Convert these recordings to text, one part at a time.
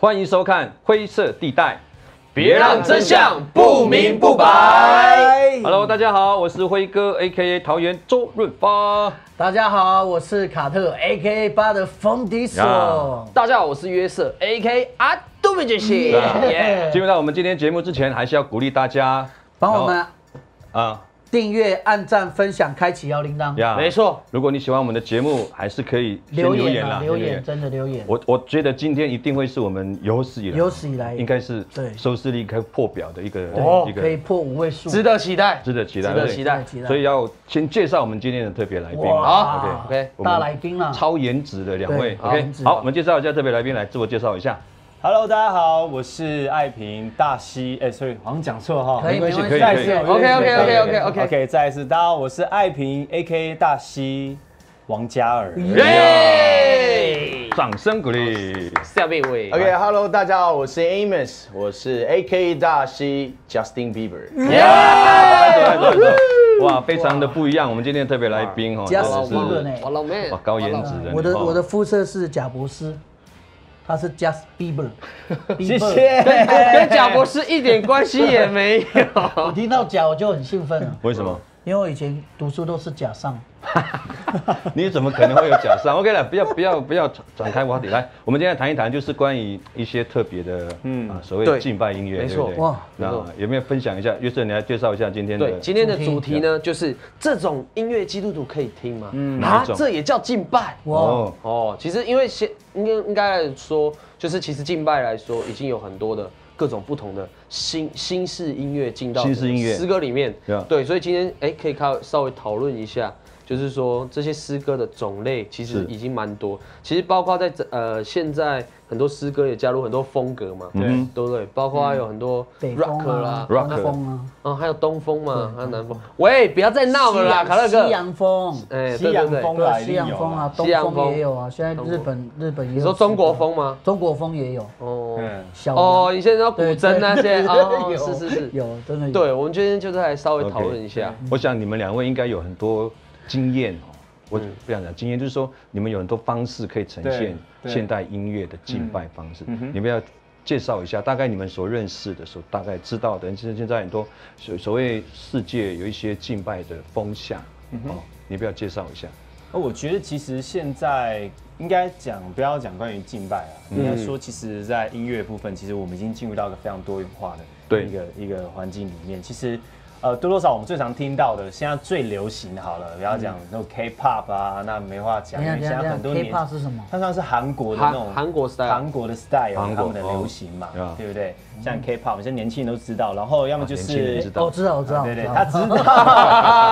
欢迎收看《灰色地带》，别让真相不明不白。Hello，大家好，我是辉哥，A.K.A 桃园周润发。大家好，我是卡特 A K A 八的冯迪呀索。大家好，我是约瑟 A.K.A 阿杜比杰西。耶进入到我们今天节目之前，还是要鼓励大家帮我们啊订阅、按赞、分享、开启摇铃铛，呀，没错，如果你喜欢我们的节目，还是可以留言啊，留言啦，留言，真的留言。我我觉得今天一定会是我们有史以来有史以来应该是对收视率可以破表的一个哦一个可以破五位数，值得期待，值得期待，值得期待。所以要先介绍我们今天的特别来宾。哇好 OK OK 大来宾了。超颜值的两位，OK，好，我们介绍一下特别来宾，来自我介绍一下。Hello，大家好，我是爱平大西，哎、所以好像讲错哈，可以没关系可以再一次 OK，OK，OK，OK，OK OK，再一次，大家好，我是爱平 A.K. 大西王嘉尔。耶！掌声鼓励。下面一位 OK，Hello，、大家好，我是 Amos，我是 AK 大西 Justin Bieber。来走来走哇，非常的不一样。我们今天特别来宾哦哇老妹，哇高颜值的。我的哦我的肤色是贾博士，他是 Just Bieber。谢。谢。跟贾博士一点关系也没有 我。听到贾我就很兴奋了，为什么？因为我以前读书都是假上。你怎么可能会有假上？OK 了，不要不要不要展展开话题。来，我们今天谈一谈，就是关于一些特别的，嗯啊，所谓的敬拜音乐，没错对不对哇那有没有分享一下？约瑟，你来介绍一下今天的对，今天的主题呢，就是这种音乐基督徒可以听吗？啊哪一，种这也叫敬拜？哇，哦，哦，其实因为现应该应该来说，就是其实敬拜来说，已经有很多的各种不同的新新式音乐进到新式音乐诗歌里面。对，所以今天哎可以靠稍微讨论一下，就是说这些诗歌的种类其实已经蛮多，其实包括在这呃现在很多诗歌也加入很多风格嘛，嗯对对不对？包括有很多 rock 啦啊，，rock 风啊，嗯，还有东风嘛，还有南风。喂，不要再闹了啦，卡乐哥西。洋风，哎，西洋风对西洋风啊，东西洋风风也有啊，现在日本日本也有。你说中国？风吗？中国风也有。哦嗯，小哦，洋你现在要古筝那些对哦，是是是，有真的有。对，我们今天就是来稍微讨论一下。我想你们两位应该有很多经验哦。我嗯不想讲经验，就是说你们有很多方式可以呈现现代音乐的敬拜方式嗯。你们要介绍一下，大概你们所认识的、所大概知道的，其实现在很多所所谓世界有一些敬拜的风向嗯哦，你不要介绍一下。那我觉得其实现在应该讲，不要讲关于敬拜啊，应该说，其实，在音乐部分，其实我们已经进入到一个非常多元化的对一个一个环境里面。其实，呃，多多少少我们最常听到的，现在最流行的好了，不要讲那种 K-pop 啊，那没话讲，因为现在很多年，K-pop 是什么？它算是韩国的那种韩韩国 style 韩国的 style，韩国他们的流行嘛哦，对不对？像 K-pop，现在年轻人都知道，然后要么就是知道哦，知道，我知道，对对，他知道，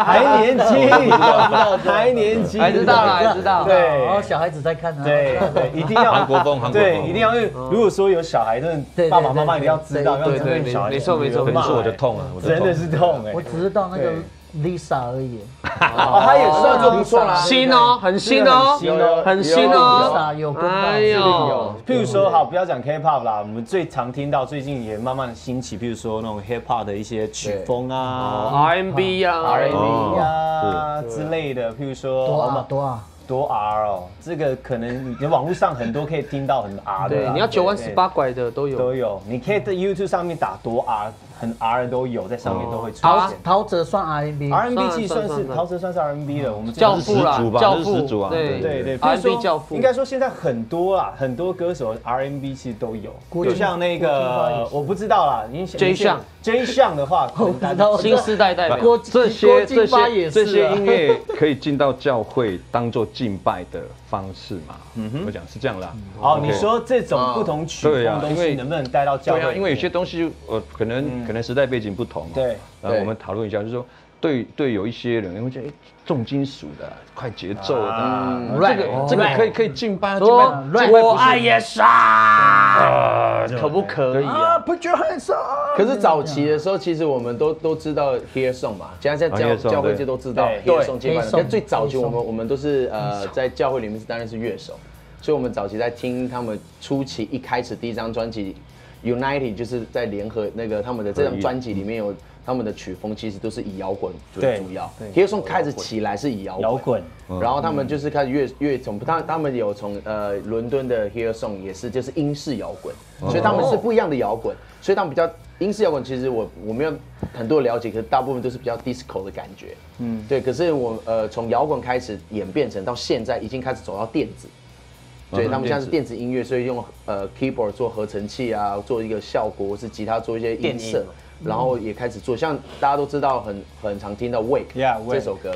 还年轻，还年轻，还知道啦还知道对然后小孩子在看他。对对，一定要韩国风韩国风对，一定要。因为如果说有小孩，的爸爸妈妈一定要知道，要针对小孩没错没错可能是我的骂痛啊，我真的。是痛哎我。只知道那个对 Lisa 而已。哦，他也算做不错啦，新哦，很新哦，新哦很新哦。Lisa 有跟到。哎有呦，，譬如说，好，不要讲 K-pop 啦，我们最常听到，最近也慢慢兴起，譬如说那种 Hip Hop 的一些曲风啊、R&B 啊 R&B 哦呀之类的，譬如说多啊我们多啊！多 R 哦，这个可能你网络上很多可以听到很 R 的，对，你要九弯对十八拐的都有。都有，你可以在 YouTube 上面打多 R，很 R 的都有，在上面都会出陶现。陶喆算 R&B。R&B 其实算是算算陶喆算是 R&B 的，我们教父啦教这是始祖啊父，对对对，，R&B 教父。应该说现在很多啦，很多歌手 R&B 其实都有，就像那个我不知道啦，你 J 项 J 项的话，新时代代表。这些这些这些音乐可以进到教会当做敬拜的方式嘛？嗯哼。我讲是这样啦。哦，你说这种不同曲风东西能不能带到教会因为有些东西呃可能可能时代背景不同嘛。对对然后我们讨论一下，就是说对对有一些人会觉得哎重金属的快节奏的这个这个可以可以敬拜啊，敬拜敬拜不是。耶杀，可不可以啊？啊，Put your hands up。可是早期的时候，其实我们都都知道 Here Song 嘛，现在在啊教教会对。界都知道 Hear Song 敬拜 Hear 的。Song，但最早期我们我们都是呃在教会里面是当然是乐手，所以我们早期在听他们初期一开始第一张专辑 United 就是在联合那个他们的这张专辑里面有他们的曲风其实都是以摇滚为主要。对。Hillsong 开始起来是以摇摇滚，然后他们就是开始越越从他他们有从呃伦敦的 Hillsong 也是就是英式摇滚，所以他们是不一样的摇滚，所以他们比较英式摇滚其实我我没有很多了解，可是大部分都是比较 disco 的感觉，嗯，对。可是我呃从摇滚开始演变成到现在已经开始走到电子。对嗯他们现在是电电子音乐，所以用呃 keyboard 做合成器啊，做一个效果，或是吉他做一些音色，然后也开始做，像大家都知道很很常听到 Wake 这首歌，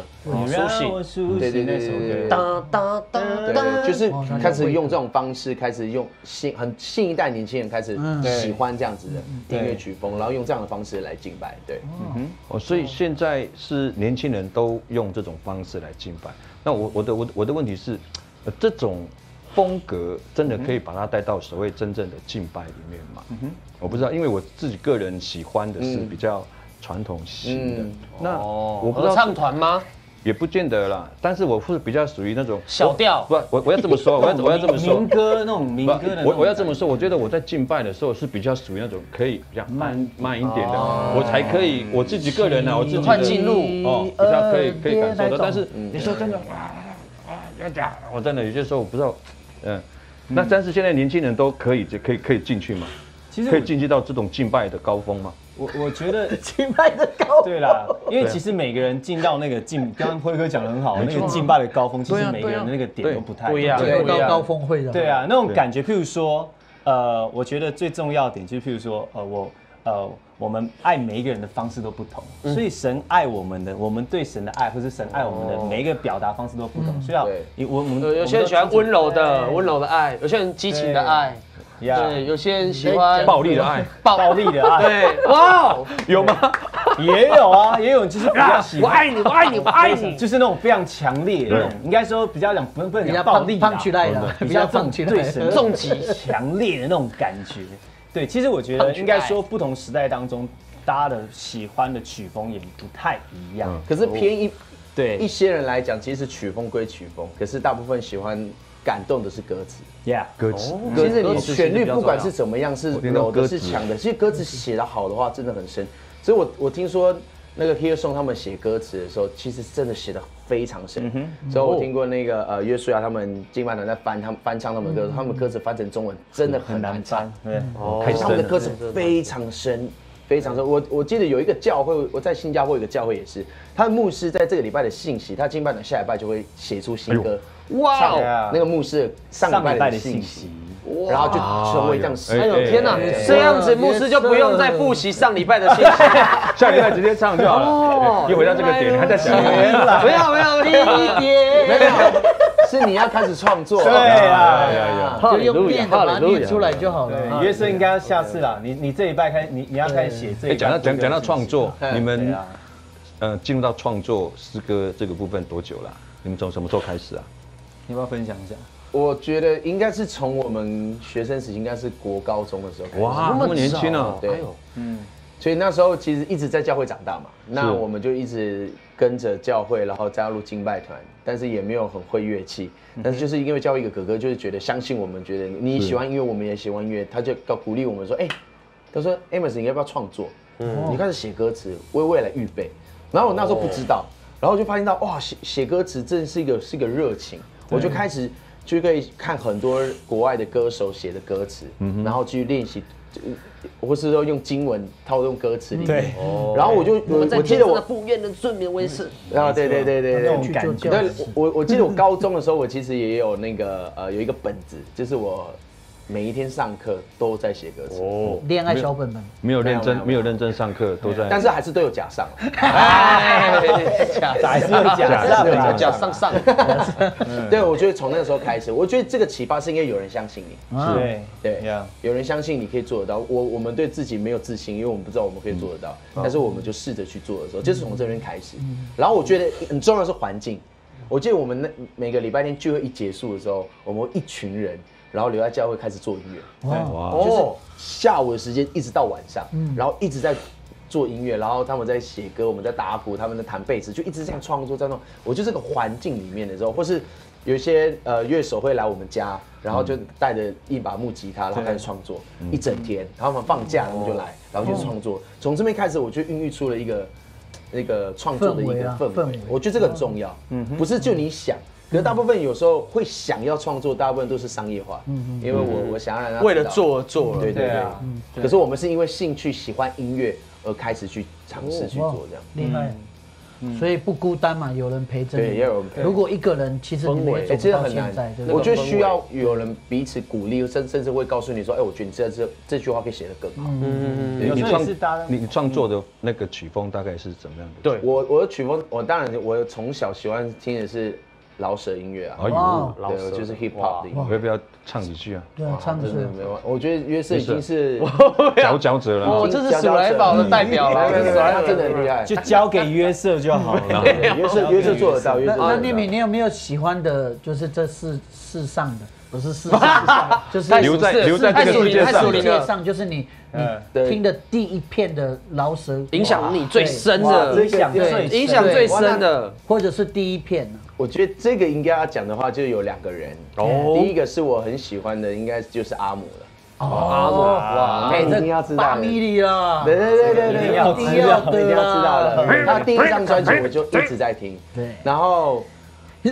苏对对醒那首对对对对。歌。哒哒哒对哒，就是哦开始用这种方式，开始用新很新一代年轻人开始喜欢这样子的音乐曲风，然后用这样的方式来敬拜。对，哦，所以现在是年轻人都用这种方式来敬拜。那我我的我的我的问题是，呃这种风格真的可以把它带到所谓真正的敬拜里面吗？我不知道，因为我自己个人喜欢的是嗯比较传统型的。嗯那哦，我不知道合唱团吗？也不见得啦，但是我是比较属于那种小调不，我我要这么说，我要我要这么说民。歌那种民歌的我我要这么说，我觉得我在敬拜的时候是比较属于那种可以比较慢慢一点的，我才可以我自己个人呢，我自己的快进入哦，比较可以可以感受到。但是你说真的啊啊要讲，我真的有些时候我不知道，嗯，那但是现在年轻人都可以可以可以进去吗？其实可以进去到这种敬拜的高峰吗？我我觉得 敬拜的高，对啦，因为其实每个人进到那个敬，刚刚辉哥讲的很好，那个敬拜的高峰，其实每个人的那个点都不太不一样。这对到高高峰会的，对啊，那种感觉，譬如说，呃，我觉得最重要点就是，譬如说，呃，我呃，我们爱每一个人的方式都不同，所以神爱我们的，我们对神的爱，或是神爱我们的每一个表达方式都不同，所以啊对，你我我们有有些人喜欢温柔的温柔的爱，有些人激情的爱，呀对，有些人喜欢暴力的爱。暴力的爱。对，哇哦，有吗？也有啊，也有就是比较喜欢。我爱你，我爱你，我爱你，就是那种非常强烈的那种，应该说比较讲不能不能比较讲暴力啦胖起来的，比较胖起来对神。重击强烈的那种感觉。对，其实我觉得应该说不同时代当中，大家的喜欢的曲风也不太一样。可是偏一对一些人来讲，其实曲风归曲风，可是大部分喜欢感动的是歌词。，Yeah，歌词其实你旋律不管是怎么样，是我听到柔的，是强的。其实歌词写得好的话，真的很深。所以我我听说那个 Hillsong 他们写歌词的时候，其实真的写的非常深。所以我听过那个呃约书亚他们金马团在翻他们翻唱他们的歌，他们歌词翻成中文真的很难翻。。对，哦太他们的歌词非常深，非常深。我我记得有一个教会，我在新加坡有个教会也是，他的牧师在这个礼拜的信息，他敬拜的下礼拜就会写出新歌，哇那个牧师上上礼拜的信息，，然后就成为这样哎哎呦天哪哎，这样子牧师就不用再复习上礼拜的信息，下礼拜直接唱就好了。又回到这个点，你还在想？不要不要，第一点，没有，是你要开始创作。对啊。就用变的把它念出来就好了。对，约瑟应该要下次啦。你你这一拜开，你你要开始写这。讲到讲讲到创作，嗯你们呃进入到创作诗歌这个部分多久了？你们从什么时候开始啊？你要不要分享一下？我觉得应该是从我们学生时期，应该是国高中的时候开始。哇，那么年轻啊！对。哎呦，所以那时候其实一直在教会长大嘛，那我们就一直跟着教会，然后加入敬拜团，但是也没有很会乐器，但是就是因为教会一个哥哥，就是觉得相信我们，觉得你喜欢音乐，我们也喜欢音乐，他就要鼓励我们说，哎、他说 Amos 你要不要创作？嗯。你开始写歌词，为未来预备。然后我那时候不知道，然后就发现到哇，写写歌词真的是一个是一个热情，我就开始就可以看很多国外的歌手写的歌词，然后去练习。或是说用经文套用歌词里面，对然后我就我我记得我不愿的睡眠为是，啊，对对对对对，那种感觉。对，我我记得我高中的时候，我其实也有那个呃有一个本子，就是我每一天上课都在写歌词，哦，恋爱小本本，没有认真没有认真上课，都在。但是还是都有假上，哎，假还是有假上。假假上。上，对，我觉得从那个时候开始，我觉得这个启发是因为有人相信你，对。对，有人相信你可以做得到。我我们对自己没有自信，因为我们不知道我们可以做得到，但是我们就试着去做的时候，就是从这边开始。然后我觉得很重要的是环境。我记得我们那每个礼拜天聚会一结束的时候，我们一群人，然后留在教会开始做音乐。哇，就是下午的时间一直到晚上，然后一直在做音乐，然后他们在写歌，我们在打鼓，他们在弹贝斯，就一直这样创作，在那种我就这个环境里面的时候，或是有一些呃乐手会来我们家，然后就带着一把木吉他，然后开始创作一整天，然后他们放假他们就来，然后就创作。从这边开始，我就孕育出了一个那个创作的一个氛围，我觉得这个很重要，嗯。不是就你想。可是大部分有时候会想要创作，大部分都是商业化，嗯因为我我想要让他为了做而做了。对对对。可是我们是因为兴趣喜欢音乐而开始去尝试去做这样。厉害。所以不孤单嘛，有人陪着你。对也有人陪如果一个人，其实你们也哎，走不到这个很难现在，对，不我对？觉得需要有人彼此鼓励，甚甚至会告诉你说，哎，我觉得你这这这句话可以写得更好。嗯嗯嗯你创你创作的那个曲风大概是怎么样的？对我我的曲风，我当然我从小喜欢听的是饶舌音乐啊，哎哇呦，老舍对，就是 hip hop 的音乐。我要不要唱几句啊？对啊，唱的是真的没有，我觉得约瑟已经是，佼佼者了哦，啊。这是鼠来宝的代表了，真的很厉害。就交给约瑟就好了。对约瑟约瑟做得到，约那。那聂敏，你有没有喜欢的？就是这世世上的，不是世上的，就是太留在留在这个世界上属灵了世界上，就是你你对听的第一片的饶舌，影响你最深哇的，这个影响最影响最深的。或者是第一片呢？我觉得这个应该要讲的话，就有两个人。哦。第一个是我很喜欢的，应该就是阿姆了。阿姆。哇，哎，一定要知道的。大米里了，对对对对对，一定要知道一定要知道的。他第一张专辑我就一直在听，对。然后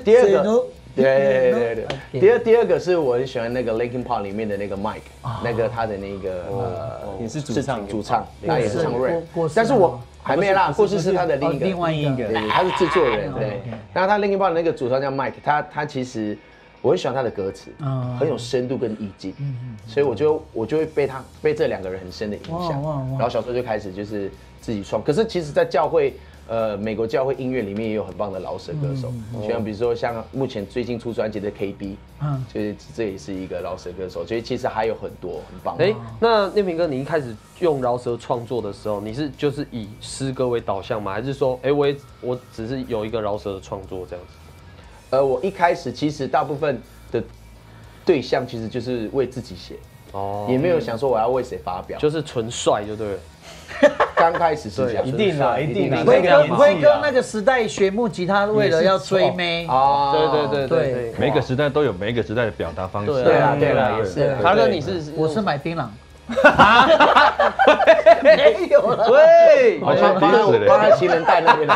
第二个，对对对对对，第二第二个是我很喜欢那个 Linkin Park 里面的那个 Mike，那个他的那个呃也是主唱。主唱，他也是唱过 rap，但是我还没啦，不是过世是他的另一个哦另外一个。对，他是制作人，对。后他 Linkin Park 的那个主唱叫 Mike，他他其实我很喜欢他的歌词嗯，很有深度跟意境，所以我就我就会被他被这两个人很深的影响。然后小时候就开始就是自己创。可是其实，在教会。呃，美国教会音乐里面也有很棒的饶舌歌手，像比如说像目前最近出专辑的 KB，嗯就是这也是一个饶舌歌手，所以其实还有很多很棒的。哎，那念平哥，你一开始用饶舌创作的时候，你是就是以诗歌为导向吗？还是说，哎，我也我只是有一个饶舌的创作这样子？呃，我一开始其实大部分的对象其实就是为自己写，哦，也没有想说我要为谁发表，就就是纯帅就对了。刚开始是这样一。定啦，一定啦。辉哥辉哥那个时代学木吉他，为了要追妹，啊对对对对对对。每个时代都有每个时代的表达方式。对对啦对啦，也是对啦。卡哥，你是我是买槟榔，没有了，喂，好像放在鼻子嘞放在情人带那边的。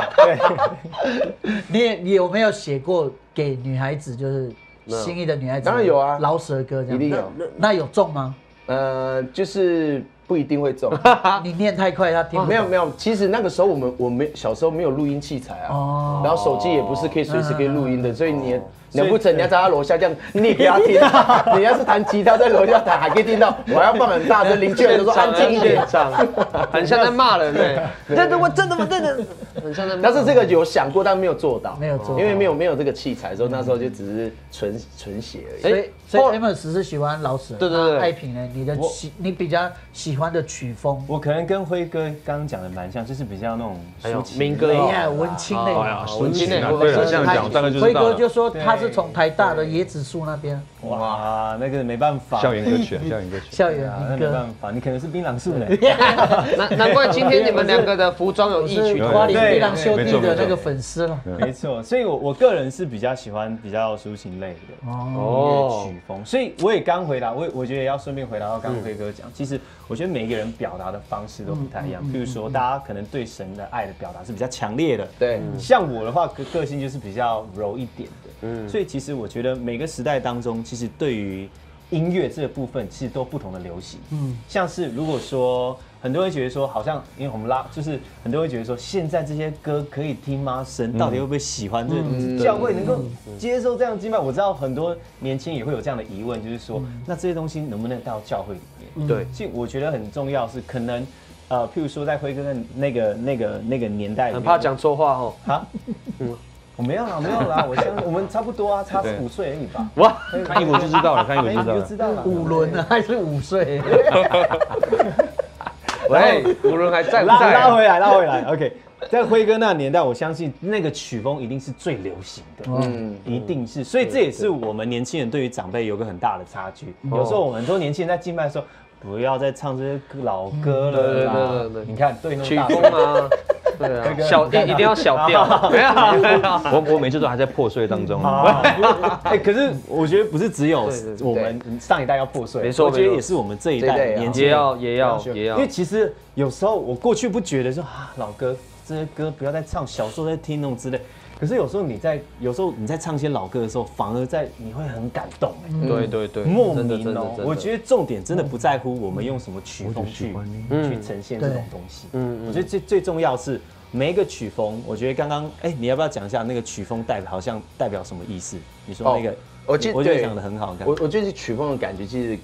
你你有没有写过给女孩子，就是心仪的女孩子？当然有啊老舌歌这样。一定有那那有中吗？呃，就是不一定会中。你念太快，他听没有没有，其实那个时候我们我们小时候没有录音器材啊，哦然后手机也不是可以随时可以录音的，所以你难不成你要在他楼下这样念给他听？你要是弹吉他在楼下弹，还可以听到，我要放很大声，邻居人都说安静一点。场，很像在骂人 呢。真的，我真的，我真的，很像在骂人。但是这个有想过，但没有做到，没有做因为没有没有这个器材，所以那时候就只是纯纯写而已。所以哎所以后 Amos 是喜欢老舍，对对对那爱萍呢？你的喜你比较喜欢的曲风，我可能跟辉哥刚刚讲的蛮像，就是比较那种抒情民歌文青类。文青类。啊对了，这样讲大概就辉知道了。哥就说他是从台大的椰子树那边。哇，那个没办法，校园歌曲啊，校园歌曲。校园对啊，那民歌。没办，法，你可能是槟榔树呢。难 难怪今天你们两个的服装有异曲同是花工。莲槟榔兄弟的那个粉丝了。没错，所以我我个人是比较喜欢比较抒情类的哦，哦音乐曲风，所以我也刚回答，我也我觉得也要顺便回答到刚刚辉哥讲，其实我觉得每一个人表达的方式都不太一样，譬如说大家可能对神的爱的表达是比较强烈的，对，像我的话，个个性就是比较柔一点的，嗯，所以其实我觉得每个时代当中，其实对于音乐这个部分，其实都不同的流行，嗯，像是如果说很多人会觉得说，好像因为我们拉，就是很多人会觉得说，现在这些歌可以听吗？神到底会不会喜欢？这教会能够接受这样的敬拜？我知道很多年轻也会有这样的疑问，就是说，那这些东西能不能到教会里面？对，所以我觉得很重要是可能。呃，譬如说在辉哥的那个、那个、那个年代，很怕讲错话哦。啊，我没有啦，没有啦，我相信我们差不多啊，差五岁而已吧。哇，看衣服就知道了，看衣服哎你就知道了。就知道了。五轮呢还是五岁？喂，无论还在不拉在？拉回来，拉回来。OK，在辉哥那年代，我相信那个曲风一定是最流行的，嗯，一定是。所以这也是我们年轻人对于长辈有个很大的差距。有时候我们很多年轻人在敬拜的时候，不要再唱这些老歌了啦。对对对对对你看对曲风啊，对啊，小一一定要小调，没有没有。我我每次都还在破碎当中。哎，可是我觉得不是只有对对对。我们上一代要破碎，没错我觉得也是我们这一代也要代年纪要也要也要。因为其实有时候我过去不觉得说啊，老歌这些歌不要再唱，小时候在听那种之类。可是有时候你在有时候你在唱一些老歌的时候，反而在你会很感动哎。对对对，莫名哦。我觉得重点真的不在乎我们用什么曲风去去呈现这种东西。嗯我觉得最最重要是每一个曲风，我觉得刚刚哎，你要不要讲一下那个曲风代表好像代表什么意思？你说那个哦，我记得我觉得讲的很好，我我觉得曲风的感觉，其实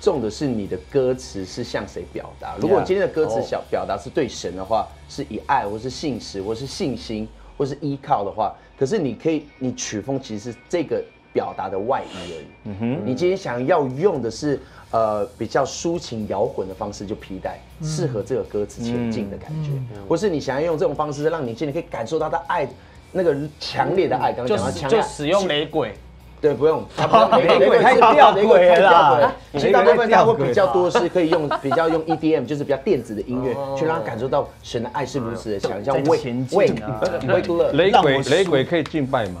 重的是你的歌词是向谁表达。如果今天的歌词想表达是对神的话，是以爱或是信实或是信心或是依靠的话，可是你可以，你曲风其实是这个表达的外衣而已。嗯哼，你今天想要用的是呃比较抒情摇滚的方式就皮带，适合这个歌词前进的感觉，或是你想要用这种方式让你今天可以感受到他爱。那个强烈的爱，刚刚讲到强烈爱。就使用雷鬼，对，不用，他不用雷鬼太吊诡了啦其实大部分他会比较多是可以用 比较用 EDM，就是比较电子的音乐，去让他感受到神的爱是如此的强，像在 Wake 前进 Wake 啊 Wake Love。雷鬼雷鬼可以敬拜吗？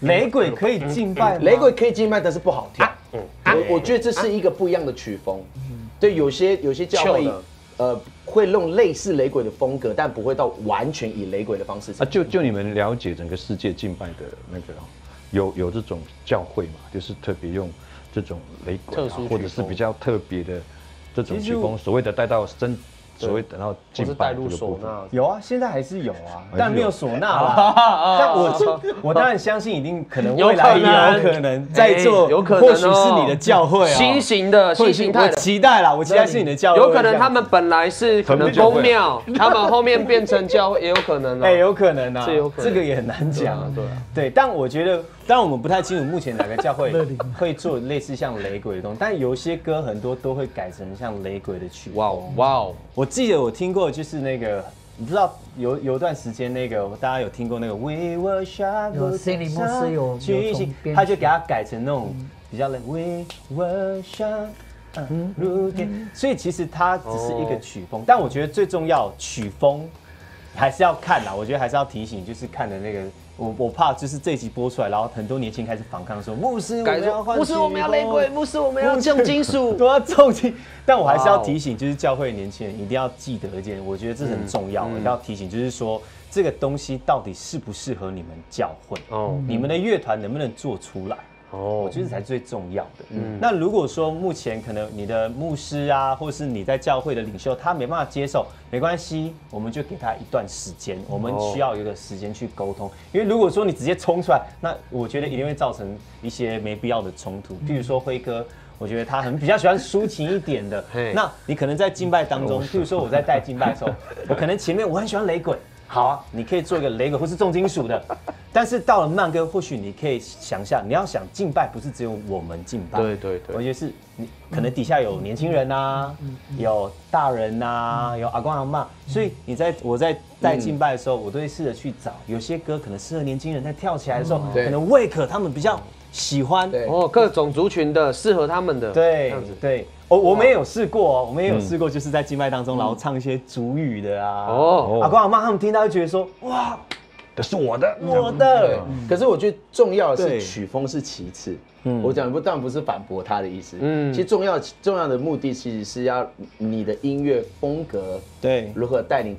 雷鬼可以敬拜，雷鬼可以敬拜，但是不好跳。我我觉得这是一个不一样的曲风。对，有些有些教会呃会弄类似雷鬼的风格，但不会到完全以雷鬼的方式啊，就就你们了解整个世界敬拜的那个哦，有有这种教会嘛，就是特别用这种雷鬼、啊或者是比较特别的这种曲风，所谓的带到真，所谓等到或敬拜是带入。唢呐。有啊，现在还是有啊，但没有唢呐啦。但我我当然相信，一定可能未来有可能。有可能在做，哎有可能哦。或许是你的教会啊，新型的新形态的。期待啦，我期待是你的教会，有可能他们本来是可能公庙，他们后面变成教会，也有可能哎、啊。有可能啊，这有可能。这个也很难讲。啊。对啊。对，但我觉得，当然我们不太清楚目前哪个教会 会做类似像雷鬼的东西，但有些歌很多都会改成像雷鬼的曲。哇哦哇哦，我记得我听过，就是那个，你不知道有有一段时间那个大家有听过那个 We Will Shine，有心理牧师有他就给他改成那种比较 like We Will Shine。嗯，如天，所以其实它只是一个曲风，但我觉得最重要曲风还是要看啦。我觉得还是要提醒，就是看的那个，我我怕就是这一集播出来，然后很多年轻人开始反抗说牧师我改说们要换不是我们要雷鬼，牧师我们要重金属。都要重金，但我还是要提醒，就是教会年轻人一定要记得一件，我觉得这很重要，嗯我要提醒，就是说这个东西到底适不适合你们教会，哦你们的乐团能不能做出来？我哦，觉得才是最重要的。嗯那如果说目前可能你的牧师啊，或是你在教会的领袖，他没办法接受，没关系，我们就给他一段时间，我们需要有一个时间去沟通。因为如果说你直接冲出来，那我觉得一定会造成一些没必要的冲突。譬如说辉哥。我觉得他很比较喜欢抒情一点的，那你可能在敬拜当中，譬如说我在带敬拜的时候，我可能前面我很喜欢雷鬼，好啊，你可以做一个雷鬼或是重金属的，但是到了慢歌，或许你可以想象，你要想敬拜不是只有我们敬拜，对对对。我觉得是你可能底下有年轻人呐、有大人呐、有阿公阿妈，所以你在我在带敬拜的时候，我都会试着去找有些歌可能适合年轻人在跳起来的时候，对可能 Wake 他们比较喜欢，对哦，各种族群的适合他们的，这对样子。对，我我们也有试过哦，我们也有试过，就是在敬拜当中，然后唱一些主语的啊，哦。阿公阿妈他们听到就觉得说，哇，这是我的，我的，可是我觉得重要的是曲风是其次。嗯。我讲不当然不是反驳他的意思。嗯。其实重要重要的目的其实是要你的音乐风格对，如何带领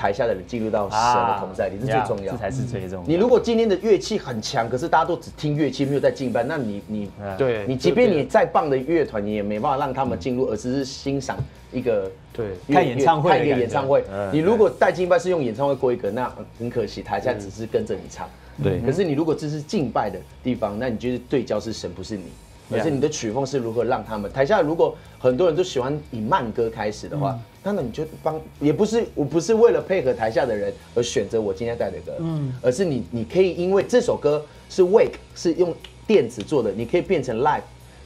台下的人进入到神的同在里，这最重要这。才是最重要。你如果今天的乐器很强，可是大家都只听乐器，没有在敬拜，那你你对你即便你再棒的乐团，你也没办法让他们进入，而只是欣赏一个对乐看演唱会的看一个演唱会嗯。你如果带敬拜是用演唱会规格，那很可惜，台下只是跟着你唱。对可是你如果这是敬拜的地方，那你就是对焦是神，不是你。而是你的曲风是如何让他们台下如果很多人都喜欢以慢歌开始的话，那那你就帮也不是我不是为了配合台下的人而选择我今天带的歌，嗯，而是你你可以因为这首歌是 wake 是用电子做的，你可以变成 live。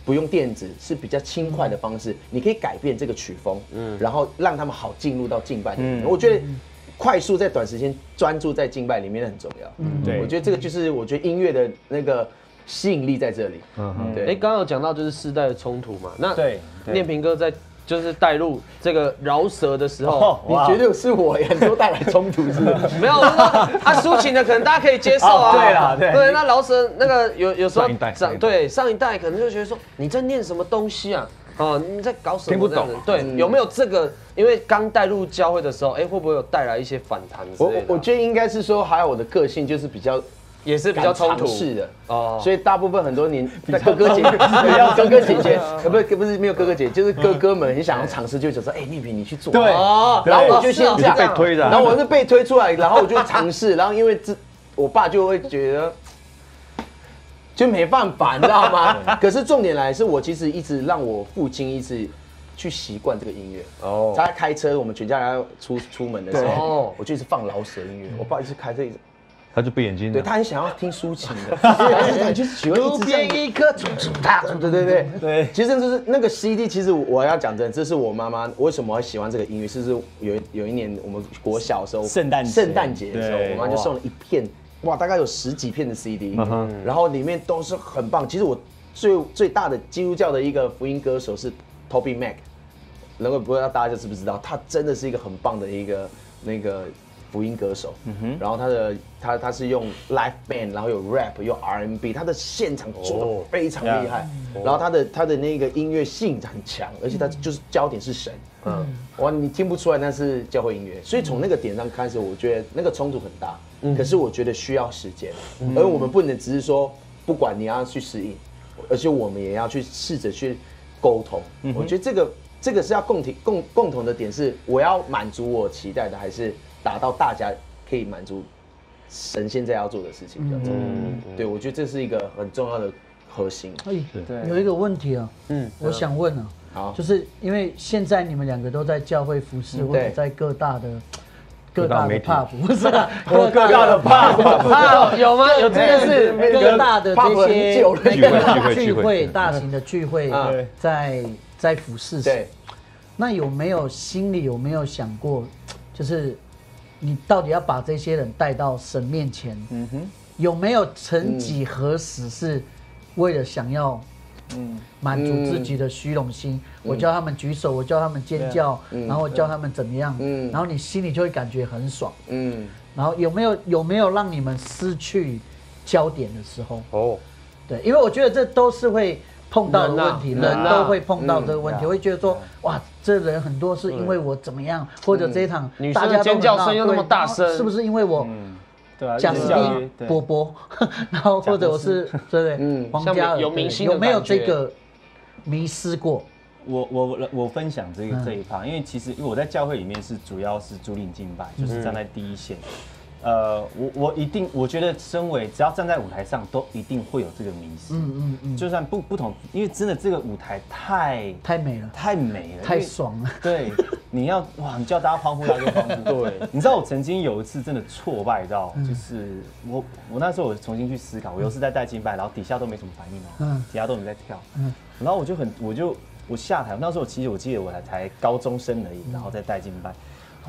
不用电子是比较轻快的方式，你可以改变这个曲风，嗯，然后让他们好进入到敬拜里面。我觉得快速在短时间专注在敬拜里面很重要。嗯，对我觉得这个就是我觉得音乐的那个吸引力在这里。嗯哎，对，刚刚有讲到就是世代的冲突嘛，那对对念平哥在就是带入这个饶舌的时候，你觉得是我呀？你说带来冲突是不是？没有，我说啊，抒情的可能大家可以接受啊。哦对啦对对，那饶舌那个有有时候上一代上一代对上一代可能就觉得说你在念什么东西啊？哦，你在搞什么？听不懂对，有没有这个？因为刚带入教会的时候，哎，会不会有带来一些反弹？我我觉得应该是说，还有我的个性就是比较也是比较冲突。敢尝试的。哦。所以大部分很多年 哥哥姐姐、哥哥姐姐，呃，不是不是没有哥哥姐，就是哥哥们很想要尝试，就想说，哎，丽萍你去做，对。哦然后我就先这样。被推的啊。然后我是被推出来，然后我就尝试，然后因为这我爸就会觉得。就没办法，你知道吗？可是重点来是我其实一直让我父亲一直去习惯这个音乐。哦。他开车，我们全家人要出出门的时候，我就一直放老舍音乐。我爸一直开车，一直他就闭眼睛了。对他很想要听抒情的，他就是喜欢一直这样。一颗虫虫它，对对对对。其实就是那个 CD，其实我要讲真的，这是我妈妈为什么会喜欢这个音乐，是是有有一年我们国小的时候，圣诞圣诞节的时候，我妈就送了一片，哇，大概有十几片的 CD，然后里面都是很棒。其实我最最大的基督教的一个福音歌手是 Toby Mac，然后不知道大家知不知道，他真的是一个很棒的一个那个福音歌手。嗯哼然后他的他他是用 live band，然后有 rap 有 R&B，他的现场做的非常厉害。然后他的他的那个音乐性很强，而且他就是焦点是神。嗯，哇，你听不出来那是教会音乐，所以从那个点上开始，我觉得那个冲突很大。嗯可是我觉得需要时间，而我们不能只是说不管你要去适应，而且我们也要去试着去沟通。我觉得这个这个是要共体共共同的点是，我要满足我期待的，还是达到大家可以满足神现在要做的事情比较重要。对，我觉得这是一个很重要的核心。哎，对。有一个问题啊，嗯。我想问啊，好。就是因为现在你们两个都在教会服侍，或者在各大的各各大 pub，不是啊，各大的 pub 啊，有吗？有这件事？各大的这些聚会聚会 大型的聚会在在服侍神对，那有没有心里有没有想过，就是你到底要把这些人带到神面前？嗯哼，有没有曾几何时是为了想要嗯，满足自己的虚荣心？我叫他们举手，我叫他们尖叫，然后我叫他们怎么样？嗯然后你心里就会感觉很爽。嗯，然后有没有有没有让你们失去焦点的时候？哦，对，因为我觉得这都是会碰到的问题，人都会碰到这个问题，嗯会觉得说，哇，这人很多是因为我怎么样，或者这一场女生尖叫声又那么大声。是不是因为我嗯，对啊，贾斯就是教育汀波波，然后或者我是对不对？嗯像黄家有明星有没有这个迷失过？我我我我分享这个嗯。这一趴，因为其实因为我在教会里面是主要是主领敬拜，就是站在第一线。呃，我我一定我觉得身为只要站在舞台上，都一定会有这个迷失。嗯嗯嗯，就算不不同，因为真的这个舞台太太美了，太美了，太爽了。对，你要哇，你叫大家欢呼，大家就欢呼。对，你知道我曾经有一次真的挫败到，嗯就是我我那时候我重新去思考，我又是在带金牌，然后底下都没什么反应哦，嗯底下都没在跳，嗯然后我就很我就我下台，那时候其实我记得我才才高中生而已，然后再带敬拜。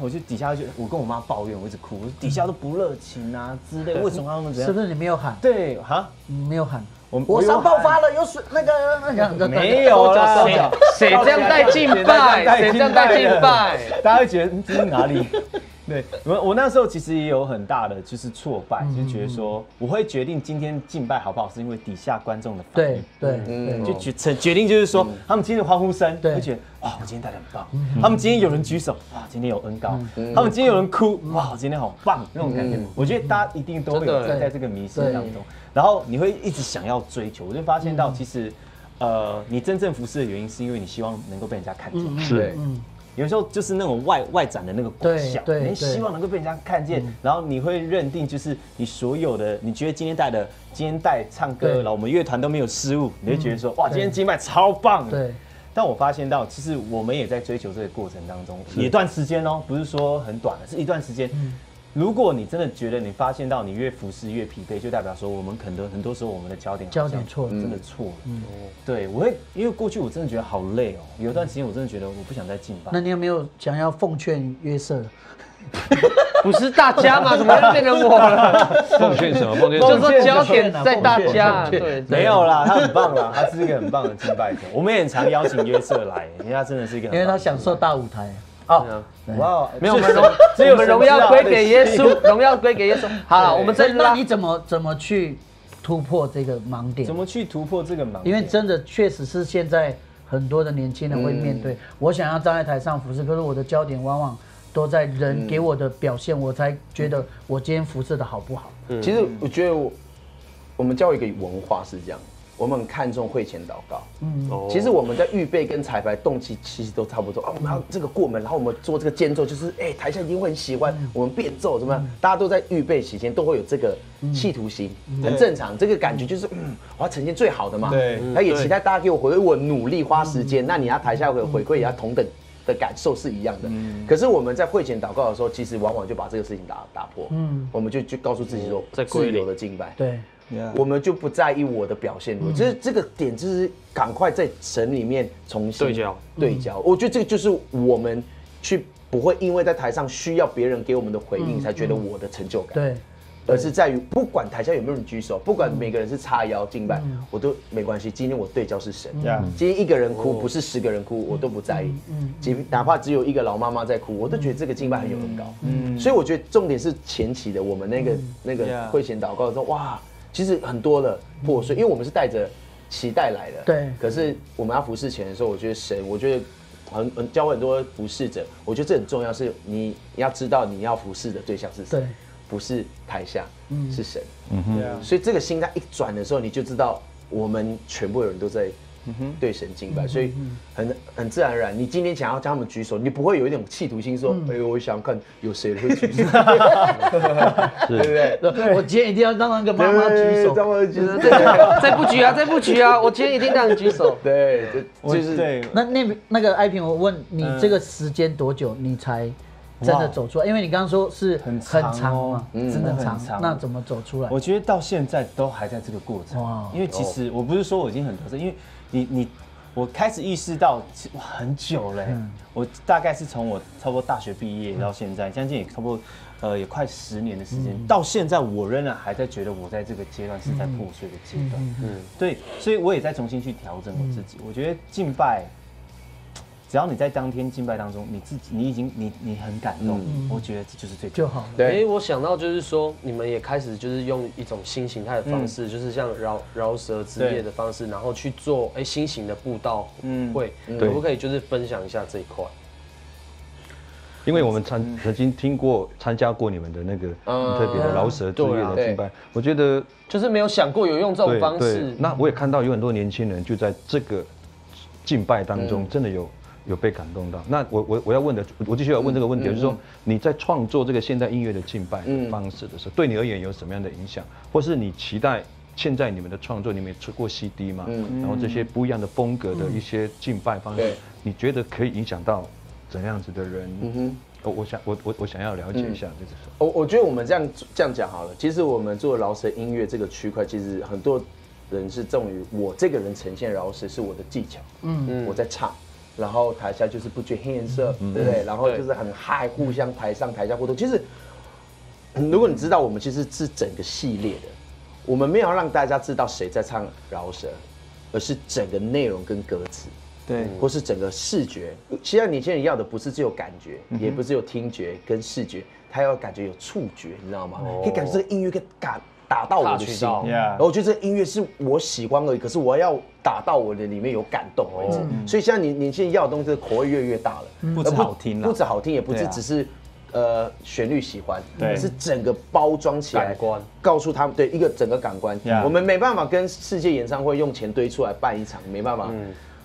我就底下就我跟我妈抱怨，我一直哭，我底下都不热情啊 之类，为什么他们这样？是不是你没有喊？对哈，你没有喊。我火山爆发了，有水那个那个没有啦，谁这样带敬拜？谁这样带敬拜？大家会觉得嗯这是哪里？对我，我那时候其实也有很大的就是挫败，嗯就觉得说我会决定今天敬拜好不好，是因为底下观众的反对应。对嗯对，就决决决定就是说，他们今天的欢呼声，对会觉得哇，我今天带的很棒。他们今天有人举手，哇，今天有恩高。他们今天有人哭，哇，今天好棒那种感觉嗯。我觉得大家一定都会在在这个迷失对当中，然后你会一直想要追求，我就发现到其实，呃，你真正服侍的原因是因为你希望能够被人家看见。是对，嗯，有时候就是那种外外展的那个功效，你希望能够被人家看见，然后你会认定就是你所有的，你觉得今天带的今天带唱歌，然后我们乐团都没有失误，你会觉得说哇，对今天金麦超棒。对。但我发现到，其实我们也在追求这个过程当中，一段时间哦，不是说很短的，是一段时间。如果你真的觉得你发现到你越服侍越疲惫，就代表说我们可能很多时候我们的焦点焦点错了真的错了。对，我会因为过去我真的觉得好累哦，有一段时间我真的觉得我不想再敬拜。那你有没有想要奉劝约瑟？不是大家嘛？怎么又变成我了？奉劝什么？奉劝就什么？说焦点在大家，对，没有啦，他很棒啦，他是一个很棒的敬拜者。我们也很常邀请约瑟来，因为他真的是一个因为他享受大舞台。哦，哇，没有，我们荣只有我们荣耀归给耶稣，荣耀归给耶稣。好了，我们真的那你怎么怎么去突破这个盲点？怎？么去突破这个盲点？因为真的确实是现在很多的年轻人会面对，我想要站在台上服侍，可是我的焦点往往都在人给我的表现，我才觉得我今天服侍的好不好。其实我觉得我我们教一个文化是这样，我们很看重会前祷告。嗯，其实我们在预备跟彩排动机其实都差不多。啊，我们要这个过门，然后我们做这个间奏，就是哎、台下一定会很喜欢我们变奏怎么样？大家都在预备期间都会有这个企图心，很正常。这个感觉就是嗯，我要呈现最好的嘛。对。他也期待大家给我回馈，我努力花时间，那你要台下给我回馈也要同等。的感受是一样的，可是我们在会前祷告的时候，其实往往就把这个事情打打破，嗯，我们就就告诉自己说，自在自由的敬拜，对我们就不在意我的表现，嗯。就是这个点，就是赶快在神里面重新对焦。对焦。我觉得这个就是我们去不会因为在台上需要别人给我们的回应，才觉得我的成就感，嗯对，而是在于不管台下有没有人举手，不管每个人是叉腰敬拜，我都没关系。今天我对焦是神。今天一个人哭不是十个人哭，我都不在意。即哪怕只有一个老妈妈在哭，我都觉得这个敬拜很有很高。嗯。所以我觉得重点是前期的我们那个那个会前祷告的时候，哇，其实很多的破碎，因为我们是带着期待来的。对可是我们要服侍前的时候，我觉得神，我觉得很很教会很多服侍者，我觉得这很重要，是你要知道你要服侍的对象是谁对，不是台下，嗯是神。Yeah 所以这个心态一转的时候，你就知道我们全部的人都在对神经吧，所以很很自然而然。你今天想要叫他们举手，你不会有一种企图心说：“哎呦，我想看有谁会举手，对不对？”我今天一定要让那个妈妈举手。让我举手，再不举啊，再不举啊！我今天一定让你举手。对，就是对那那那个爱萍，我问你嗯这个时间多久你才真的走出来？因为你刚刚说是很很长嘛，嗯真的长很。长那怎么走出来？我觉得到现在都还在这个过程，因为其实我不是说我已经很得胜，因为你你我开始意识到哇很久嘞、我大概是从我差不多大学毕业到现在，将近也差不多呃也快十年的时间，到现在我仍然还在觉得我在这个阶段是在破碎的阶段，嗯，对，所以我也在重新去调整我自己，我觉得敬拜。只要你在当天敬拜当中，你自己你已经你你很感动，我觉得这就是最就好了。对。哎，我想到就是说，你们也开始就是用一种新形态的方式，就是像饶饶舌之夜的方式，然后去做哎新型的布道会，可不可以就是分享一下这一块？因为我们参曾经听过参加过你们的那个很特别的饶舌之夜的敬拜，我觉得就是没有想过有用这种方式，，那我也看到有很多年轻人就在这个敬拜当中，真的有有被感动到。那我我我要问的，我继续要问这个问题，就是说你在创作这个现代音乐的敬拜的方式的时候，对你而言有什么样的影响，或是你期待？现在你们的创作，你们也出过 CD 嘛？然后这些不一样的风格的一些敬拜方式对，你觉得可以影响到怎样子的人？嗯哼，我我想我我我想要了解一下，就是说。我我觉得我们这样这样讲好了。其实我们做饶舌音乐这个区块，其实很多人是重于我这个人呈现饶舌是我的技巧，嗯，我在唱，然后台下就是不觉 hands up，、对不对？然后就是很嗨，互相台上台下互动。其实如果你知道，我们其实是整个系列的，我们没有让大家知道谁在唱饶舌，而是整个内容跟歌词。对或是整个视觉。现在年轻人要的不是只有感觉，也不是有听觉跟视觉，他要感觉有触觉，你知道吗？可以感觉这个音乐可以打打到我的心。然后我觉得这音乐是我喜欢而已，可是我要打到我的里面有感动为止。所以现在年年轻人要的东西，口味越来越大了，不止好听啦。不止好听，也不对啊。是只是。呃，旋律喜欢，对。是整个包装起来，感官。告诉他们对一个整个感官。我们没办法跟世界演唱会用钱堆出来办一场，没办法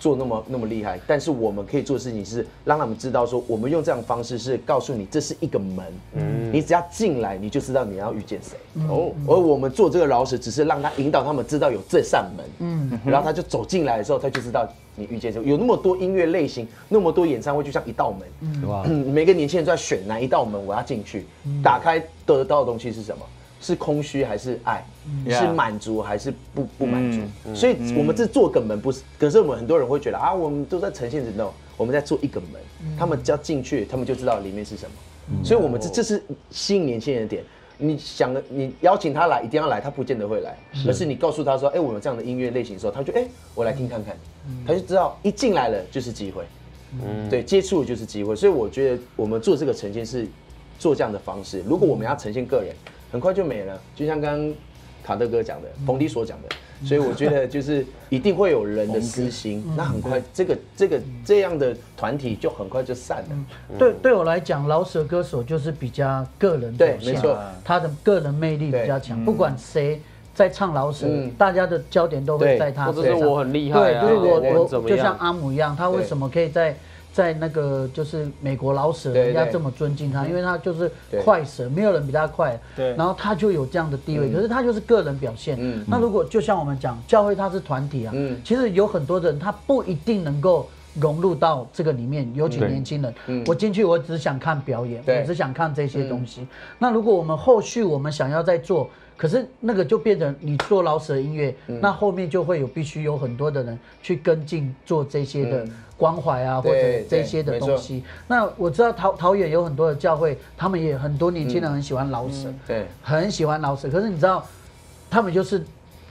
做那么那么厉害。但是我们可以做的事情是让他们知道说，我们用这样的方式是告诉你这是一个门，嗯你只要进来你就知道你要遇见谁。哦，而我们做这个饶舌只是让他引导他们知道有这扇门，嗯，然后他就走进来的时候，他就知道你遇见谁。有那么多音乐类型，那么多演唱会，就像一道门，哇，嗯，每个年轻人都在选哪一道门我要进去，打开得到的东西是什么？是空虚还是爱？是满足还是不不满足？所以我们这做个门不是，可是我们很多人会觉得啊，我们都在呈现着 no，我们在做一个门，他们只要进去，他们就知道里面是什么。所以我们这这是吸引年轻人的点。你想的，你邀请他来，一定要来，他不见得会来，而是你告诉他说，哎，我有这样的音乐类型的时候，他就哎，我来听看看，他就知道一进来了就是机会，嗯，对，接触就是机会，所以我觉得我们做这个呈现是做这样的方式。如果我们要呈现个人，很快就没了，就像刚刚卡特哥讲的，冯迪所讲的。所以我觉得就是一定会有人的私心，那很快这个这个这样的团体就很快就散了。对，对我来讲，老舍歌手就是比较个人对，没错，他的个人魅力比较强。不管谁在唱老舍，大家的焦点都会在他身上。是我很厉害，对，就是我我就像阿姆一样，他为什么可以在？在那个就是美国老舍，人家这么尊敬他，因为他就是快蛇，没有人比他快。对，然后他就有这样的地位，可是他就是个人表现。嗯，那如果就像我们讲教会，他是团体啊。嗯，其实有很多人他不一定能够融入到这个里面，尤其年轻人。嗯，我进去我只想看表演，我只想看这些东西。那如果我们后续我们想要再做。可是那个就变成你做老舍音乐，那后面就会有必须有很多的人去跟进做这些的关怀啊，或者这些的东西。那我知道桃桃园有很多的教会，他们也很多年轻人很喜欢老舍，对，很喜欢老舍。可是你知道，他们就是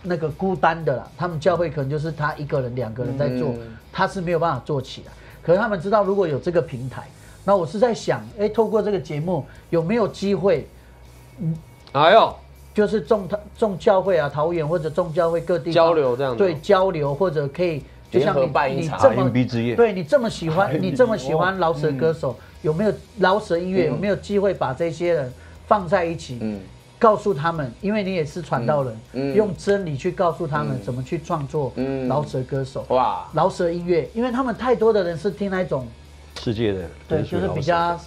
那个孤单的啦，他们教会可能就是他一个人、两个人在做，他是没有办法做起来。可是他们知道，如果有这个平台，那我是在想，哎，透过这个节目有没有机会？嗯，哎呦。就是众众教会啊，桃园或者众教会各地交流这样对交流或者可以就像你你这么对你这么喜欢 你这么喜欢老舍歌手，有没有老舍音乐？有没有机会把这些人放在一起？嗯，告诉他们，因为你也是传道人，用真理去告诉他们怎么去创作老舍歌手哇，老舍音乐，因为他们太多的人是听那种世界的对，就是比较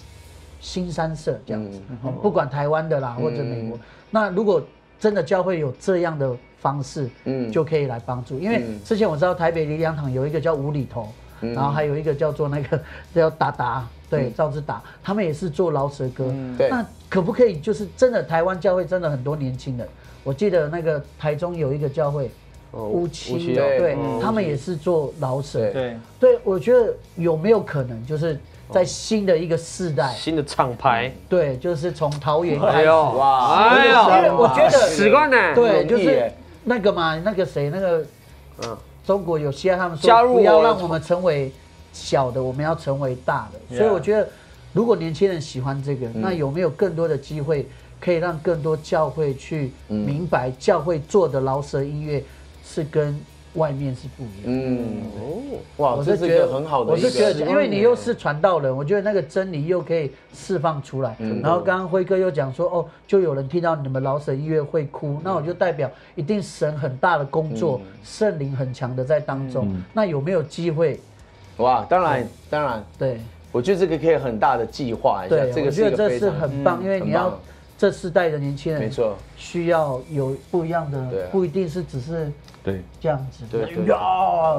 新三色这样子，不管台湾的啦或者美国。那如果真的教会有这样的方式，嗯，就可以来帮助。因为之前我知道台北离良堂有一个叫无厘头，然后还有一个叫做那个 叫达达，对，赵志达，他们也是做饶舌歌。对，那可不可以就是真的台湾教会真的很多年轻人？我记得那个台中有一个教会，乌七，对，他们也是做饶舌。对，对我觉得有没有可能就是？在新的一个世代，新的厂牌，对，就是从桃园开始，哇，哎呦，我觉得史冠呢，对，就是那个嘛，那个谁，那个，嗯，中国有些他们说不要让我们成为小的，我们要成为大的，所以我觉得，如果年轻人喜欢这个，那有没有更多的机会可以让更多教会去明白，教会做的饶舌音乐是跟。外面是不一样。嗯哦，哇，我是觉得很好的。我是觉得，因为你又是传道人，我觉得那个真理又可以释放出来。然后刚刚辉哥又讲说，哦，就有人听到你们老舍音乐会哭，那我就代表一定神很大的工作，圣灵很强的在当中。那有没有机会？哇，当然，当然，对，我觉得这个可以很大的计划一下。这个我觉得这是很棒，因为你要这世代的年轻人，没错，需要有不一样的，不一定是只是。对，这样子。对，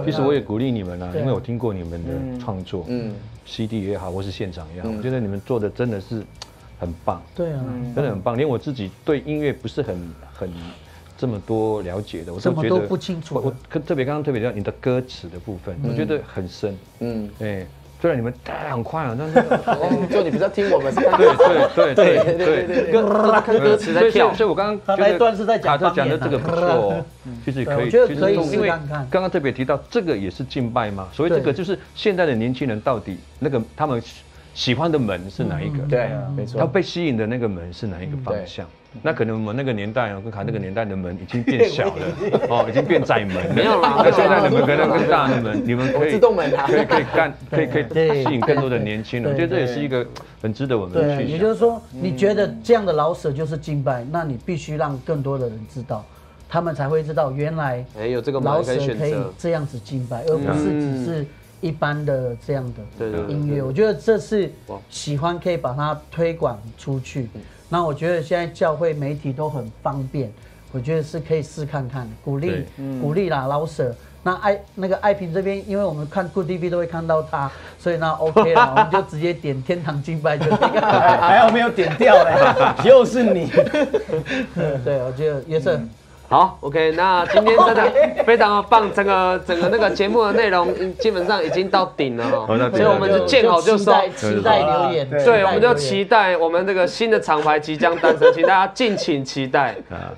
其实我也鼓励你们啊，因为我听过你们的创作，嗯，CD 也好，或是现场也好，我觉得你们做的真的是很棒。对啊，真的很棒。连我自己对音乐不是很很这么多了解的，我都觉得不清楚。我特别刚刚特别讲你的歌词的部分，我觉得很深。嗯，对。虽然你们很快啊，但是 就你比较听我们。对对对对对对，歌歌词在跳。所以我刚刚那一段是在讲他讲的这个不错哦，其实可以，其实因为刚刚特别提到这个也是敬拜嘛，所以这个就是现在的年轻人到底那个他们喜欢的门是哪一个？对，没错。他被吸引的那个门是哪一个方向？那可能我们那个年代啊，跟卡那个年代的门已经变小了，哦，已经变窄门。没有啦，那现在的门可能更大的门，你们可以自动门啊，可以可以干，可以可以吸引更多的年轻人。我觉得这也是一个很值得我们去。也就是说，你觉得这样的老舍就是敬拜，那你必须让更多的人知道，他们才会知道原来哎有这个老舍可以这样子敬拜，而不是只是一般的这样的音乐。我觉得这是喜欢可以把它推广出去。那我觉得现在教会媒体都很方便，我觉得是可以试看看，鼓励鼓励啦，老舍。那爱那个爱萍这边，因为我们看 Good TV 都会看到他，所以那 OK 了，我们就直接点天堂敬拜就。还好没有点掉嘞，又是你。对，我觉得也是。好，OK，那今天真的 非常的棒，整个整个那个节目的内容基本上已经到顶了哈，所以我们就见好就收，期待留言，对，我们就期待我们这个新的厂牌即将诞生，请大家敬请期待。啊，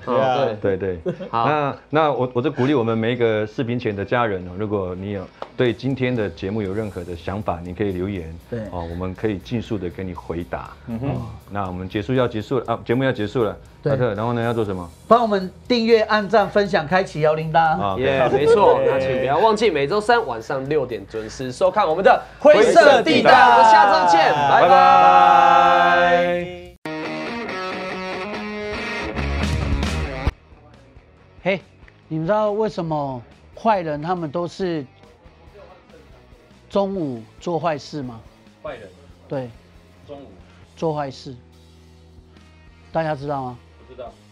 对。对对，好，那那我我就鼓励我们每一个视频前的家人哦，如果你有对今天的节目有任何的想法，你可以留言，对，哦，我们可以尽速的给你回答。嗯哼，那我们结束要结束了啊，节目要结束了。对，然后呢要做什么？帮我们订阅、按赞、分享、开启摇铃铛。耶，没错。那请不要忘记每周三晚上六点准时收看我们的灰色地带。我们下周见，拜拜。嘿，你们知道为什么坏人他们都是中午做坏事吗？坏人。对。中午做坏事，大家知道吗？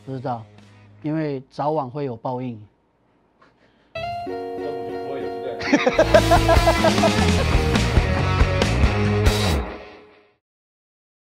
不知道，因为早晚会有报应。